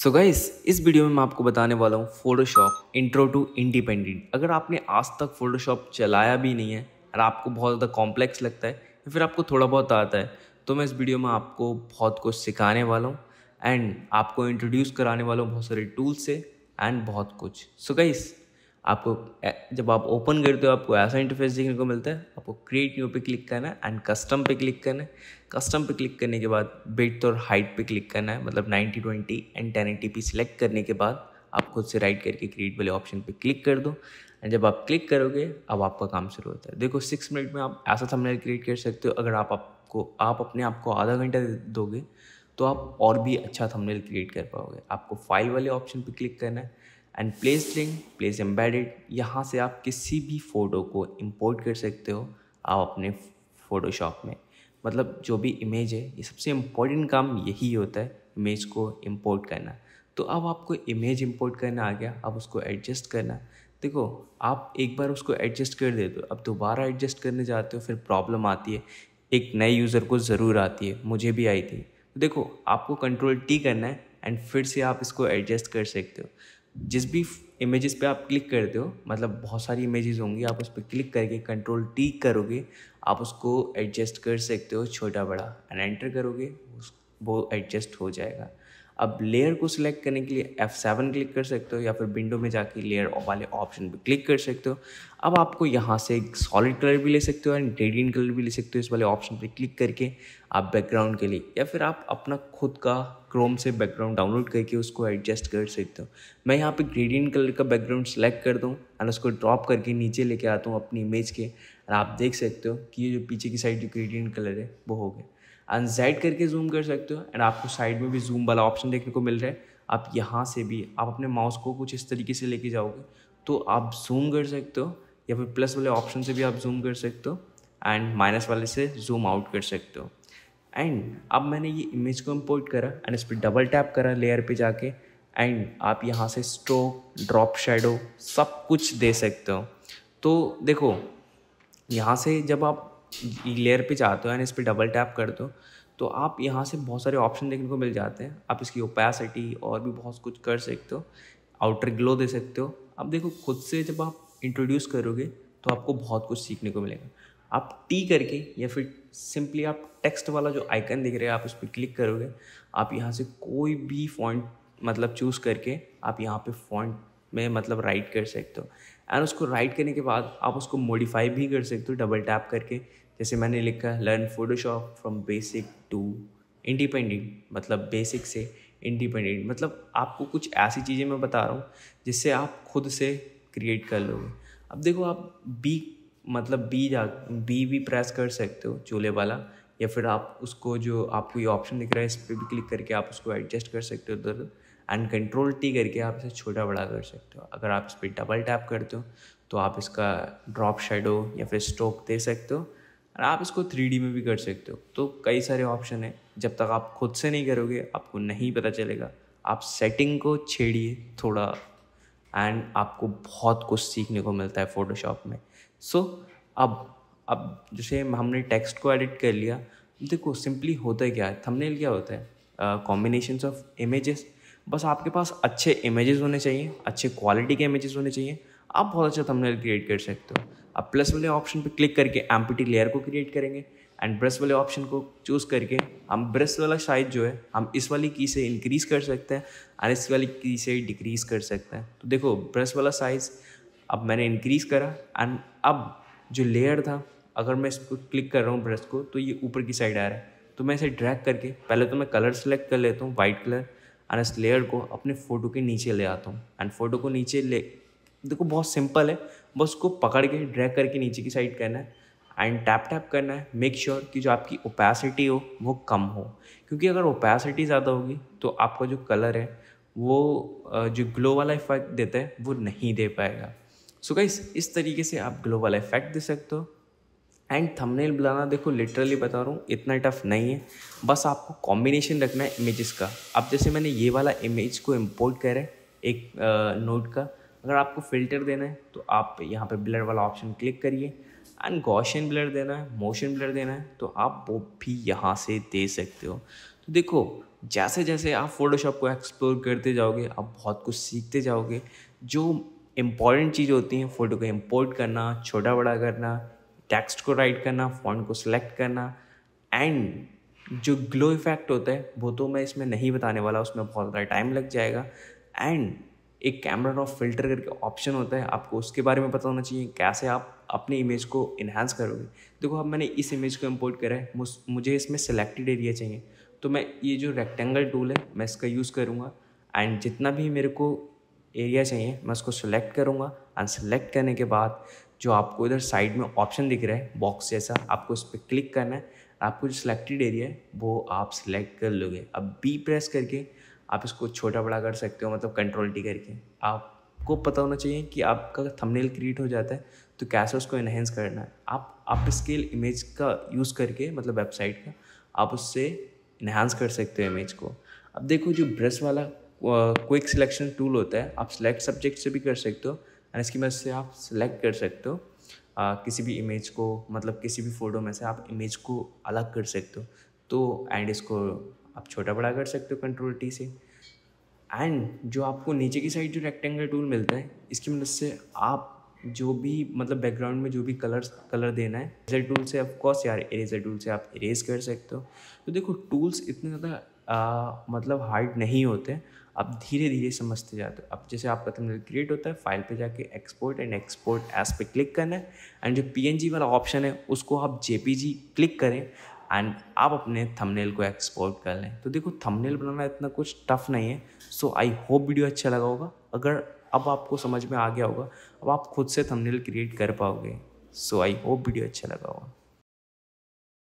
सो so guys इस video में मैं आपको बताने वाला हूँ फोटोशॉप इंट्रो टू इंडिपेंडेंट अगर आपने आज तक फोटोशॉप चलाया भी नहीं है और आपको बहुत ज़्यादा कॉम्प्लेक्स लगता है, या फिर आपको थोड़ा बहुत आता है तो मैं इस वीडियो में आपको बहुत कुछ सिखाने वाला हूँ एंड आपको इंट्रोड्यूस कराने वाला हूँ बहुत सारे टूल्स से एंड बहुत कुछ। सो so गाइस आपको जब आप ओपन करते हो, आपको ऐसा इंटरफेस देखने को मिलता है, आपको क्रिएट न्यू पे क्लिक करना है एंड कस्टम पे क्लिक करना है। कस्टम पे क्लिक करने के बाद बेट और हाइट पे क्लिक करना है मतलब 90 twenty and ten eighty P select करने के बाद आप खुद से राइट करके क्रिएट वाले ऑप्शन पे क्लिक कर दो। एंड जब आप क्लिक करोगे, अब आपका काम शुरू होता है। देखो सिक्स मिनट में आप ऐसा थंबनेल क्रिएट कर सकते हो। अगर आप आपको, आप अपने आप को आधा घंटा दोगे तो आप और भी अच्छा थंबनेल क्रिएट कर पाओगे। आपको फ़ाइल वाले ऑप्शन पे क्लिक करना है। And place link place embedded यहाँ से आप किसी भी फ़ोटो को इंपोर्ट कर सकते हो आप अपने फ़ोटोशॉप में। मतलब जो भी इमेज है, ये सबसे इम्पोर्टेंट काम यही होता है इमेज को इंपोर्ट करना। तो अब आपको इमेज इंपोर्ट करना आ गया, अब उसको एडजस्ट करना। देखो, आप एक बार उसको एडजस्ट कर देते हो, अब दोबारा एडजस्ट करने जाते हो, फिर प्रॉब्लम आती है। एक नए यूज़र को ज़रूर आती है, मुझे भी आई थी। देखो, आपको कंट्रोल टी करना है एंड फिर से आप इसको एडजस्ट कर सकते हो। जिस भी इमेजेस पे आप क्लिक करते हो मतलब बहुत सारी इमेजेस होंगी, आप उस पर क्लिक करके कंट्रोल टी करोगे, आप उसको एडजस्ट कर सकते हो छोटा बड़ा एंड एंटर करोगे, उस, वो एडजस्ट हो जाएगा। अब लेयर को सिलेक्ट करने के लिए F7 क्लिक कर सकते हो या फिर विंडो में जाके लेयर वाले ऑप्शन पे क्लिक कर सकते हो। अब आपको यहाँ से सॉलिड कलर भी ले सकते हो एंड ग्रेडियंट कलर भी ले सकते हो इस वाले ऑप्शन पे क्लिक करके आप बैकग्राउंड के लिए, या फिर आप अपना खुद का क्रोम से बैकग्राउंड डाउनलोड करके उसको एडजस्ट कर सकते हो। मैं यहाँ पे ग्रेडियंट कलर का बैकग्राउंड सेलेक्ट कर दूँ एंड उसको ड्रॉप करके नीचे लेके आता हूँ अपनी इमेज के और आप देख सकते हो कि ये जो पीछे की साइड जो ग्रेडियंट कलर है, वो हो गया। एंड जेड करके जूम कर सकते हो एंड आपको साइड में भी जूम वाला ऑप्शन देखने को मिल रहा है। आप यहाँ से भी, आप अपने माउस को कुछ इस तरीके से लेके जाओगे तो आप जूम कर सकते हो, या फिर प्लस वाले ऑप्शन से भी आप जूम कर सकते हो एंड माइनस वाले से जूम आउट कर सकते हो। एंड अब मैंने ये इमेज को इम्पोर्ट करा एंड इस पर डबल टैप करा लेयर पे जाके एंड आप यहाँ से स्ट्रोक ड्रॉप शेडो सब कुछ दे सकते हो। तो देखो, यहाँ से जब आप लेयर पे जाते हो एंड इस पर डबल टैप कर दो तो आप यहाँ से बहुत सारे ऑप्शन देखने को मिल जाते हैं। आप इसकी ओपेसिटी और भी बहुत कुछ कर सकते हो आउटर ग्लो दे सकते हो। अब देखो, खुद से जब आप इंट्रोड्यूस करोगे तो आपको बहुत कुछ सीखने को मिलेगा। आप टी करके या फिर सिंपली आप टेक्स्ट वाला जो आइकन दिख रहे हैं, आप उस पर क्लिक करोगे, आप यहाँ से कोई भी फॉन्ट मतलब चूज़ करके आप यहाँ पे फॉन्ट में मतलब राइट कर सकते हो। एंड उसको राइट करने के बाद आप उसको मॉडिफाई भी कर सकते हो डबल टैप करके। जैसे मैंने लिखा learn Photoshop from basic to independent मतलब बेसिक से इंडिपेंडेंट मतलब आपको कुछ ऐसी चीज़ें मैं बता रहा हूँ, जिससे आप खुद से क्रिएट कर लोगे। अब देखो आप बी मतलब बी जा बी भी प्रेस कर सकते हो, चूल्हे वाला। या फिर आप उसको जो आपको ये ऑप्शन दिख रहा है इस पर भी क्लिक करके आप उसको एडजस्ट कर सकते हो उधर एंड कंट्रोल टी करके आप इसे छोटा बड़ा कर सकते हो। अगर आप इस पर डबल टैप करते हो तो आप इसका ड्रॉप शेडो या फिर स्ट्रोक दे सकते हो और आप इसको थ्री में भी कर सकते हो। तो कई सारे ऑप्शन हैं। जब तक आप खुद से नहीं करोगे आपको नहीं पता चलेगा। आप सेटिंग को छेड़िए थोड़ा एंड आपको बहुत कुछ सीखने को मिलता है फ़ोटोशॉप में। सो so, अब अब जैसे हमने टेक्स्ट को एडिट कर लिया, देखो सिंपली होता है क्या? है थंबनेल क्या होता है? कॉम्बिनेशंस ऑफ़ इमेजेस बस आपके पास अच्छे इमेजेस होने चाहिए, अच्छे क्वालिटी के इमेजेस होने चाहिए। आप बहुत अच्छा थंबनेल क्रिएट कर सकते हो। अब प्लस वाले ऑप्शन पे क्लिक करके एम्पिटी लेयर को क्रिएट करेंगे। एंड ब्रश वाले ऑप्शन को चूज़ करके हम ब्रश वाला साइज़ जो है, हम इस वाली की से इंक्रीज़ कर सकते हैं और इस वाली की से डिक्रीज़ कर सकते हैं। तो देखो ब्रश वाला साइज़ अब मैंने इंक्रीज़ करा। एंड अब जो लेयर था अगर मैं इस पर क्लिक कर रहा हूँ ब्रश को तो ये ऊपर की साइड आ रहा है। तो मैं इसे ड्रैग करके, पहले तो मैं कलर सेलेक्ट कर लेता हूँ वाइट कलर एंड इस लेयर को अपने फ़ोटो के नीचे ले आता हूँ। एंड फ़ोटो को नीचे ले, देखो बहुत सिंपल है, बस उसको पकड़ के, ड्रैग करके नीचे की साइड करना है। एंड टैप टैप करना है, मेक श्योर sure कि जो आपकी ओपेसिटी हो, वो कम हो। क्योंकि अगर ओपेसिटी ज़्यादा होगी तो आपका जो कलर है, वो जो ग्लो वाला इफ़ेक्ट देता है, वो नहीं दे पाएगा। सो so गाइस, इस तरीके से आप ग्लो वाला इफ़ेक्ट दे सकते हो। एंड थंबनेल बनाना देखो लिटरली बता रहा हूँ, इतना टफ नहीं है। बस आपको कॉम्बिनेशन रखना है इमेजेस का। अब जैसे मैंने ये वाला इमेज को इम्पोर्ट करा है, एक नोट का, अगर आपको फ़िल्टर देना है तो आप यहाँ पे ब्लर वाला ऑप्शन क्लिक करिए। एंड गॉशन ब्लर देना है मोशन ब्लर देना है तो आप वो भी यहाँ से दे सकते हो। तो देखो, जैसे जैसे आप फोटोशॉप को एक्सप्लोर करते जाओगे, आप बहुत कुछ सीखते जाओगे। जो इंपॉर्टेंट चीज़ होती हैं फ़ोटो को इम्पोर्ट करना छोटा बड़ा करना टेक्स्ट को राइट करना, फ़ॉन्ट को सिलेक्ट करना, एंड जो ग्लो इफ़ेक्ट होता है, वो तो मैं इसमें नहीं बताने वाला, उसमें बहुत ज़्यादा टाइम लग जाएगा। एंड एक कैमरा रॉ फ़िल्टर करके ऑप्शन होता है, आपको उसके बारे में पता होना चाहिए, कैसे आप अपने इमेज को इन्हांस करोगे। देखो, अब मैंने इस इमेज को इम्पोर्ट करा है मुझे इसमें सेलेक्टेड एरिया चाहिए। तो मैं ये जो रेक्टेंगल टूल है, मैं इसका यूज़ करूँगा एंड जितना भी मेरे को एरिया चाहिए, मैं उसको सिलेक्ट करूँगा एंड सेलेक्ट करने के बाद जो आपको इधर साइड में ऑप्शन दिख रहा है बॉक्स जैसा, आपको इस पर क्लिक करना है, आपको जो सिलेक्टेड एरिया है, वो आप सिलेक्ट कर लोगे। अब बी प्रेस करके आप इसको छोटा बड़ा कर सकते हो मतलब कंट्रोल टी करके। आपको पता होना चाहिए कि आपका थंबनेल क्रिएट हो जाता है तो कैसे उसको इन्हेंस करना है। आप आप स्केल इमेज का यूज़ करके मतलब वेबसाइट का, आप उससे इन्हांस कर सकते हो इमेज को। अब देखो जो ब्रश वाला क्विक सिलेक्शन टूल होता है, आप सिलेक्ट सब्जेक्ट से भी कर सकते हो एंड इसकी मदद से आप सिलेक्ट कर सकते हो। आ, किसी भी इमेज को मतलब किसी भी फ़ोटो में से आप इमेज को अलग कर सकते हो। तो एंड इसको आप छोटा बड़ा कर सकते हो कंट्रोल टी से। एंड जो आपको नीचे की साइड जो रेक्टेंगल टूल मिलता है इसकी मदद से आप जो भी मतलब बैकग्राउंड में जो भी कलर्स कलर देना है इरेजर टूल से ऑफकोर्स यार इरेजर टूल से आप इरेज कर सकते हो। तो देखो टूल्स इतने ज़्यादा मतलब हार्ड नहीं होते आप धीरे धीरे समझते जाते हो। अब जैसे आपका थंबनेल क्रिएट होता है फ़ाइल पे जाके एक्सपोर्ट एंड एक्सपोर्ट एस पे क्लिक करना है एंड जो पीएनजी वाला ऑप्शन है, उसको आप जे क्लिक करें एंड आप अपने थंबनेल को एक्सपोर्ट कर लें। तो देखो थंबनेल बनाना इतना कुछ टफ नहीं है सो आई होप वीडियो अच्छा लगा होगा। अगर अब आपको समझ में आ गया होगा, अब आप खुद से थंबनेल क्रिएट कर पाओगे सो आई होप वीडियो अच्छा लगा होगा।